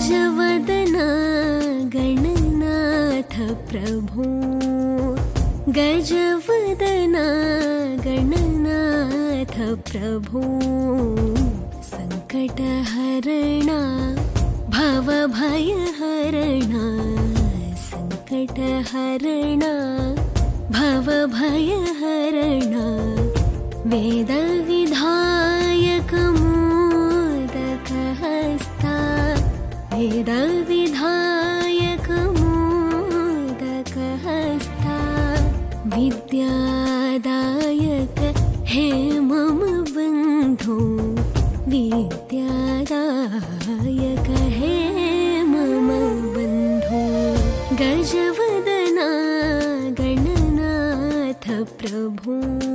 गजवदना गणनाथ प्रभो। गजवदना गणनाथ प्रभो। सङ्कटहरणा भवभयहरणा सङ्कटहरणा भवभयहरणा। वेदविधायकम् वेदविधायकमोदकहस्ता विद्यादायक हे मम बन्धो विद्यादायक हे मम बन्धो। गजवदना गणनाथ प्रभो।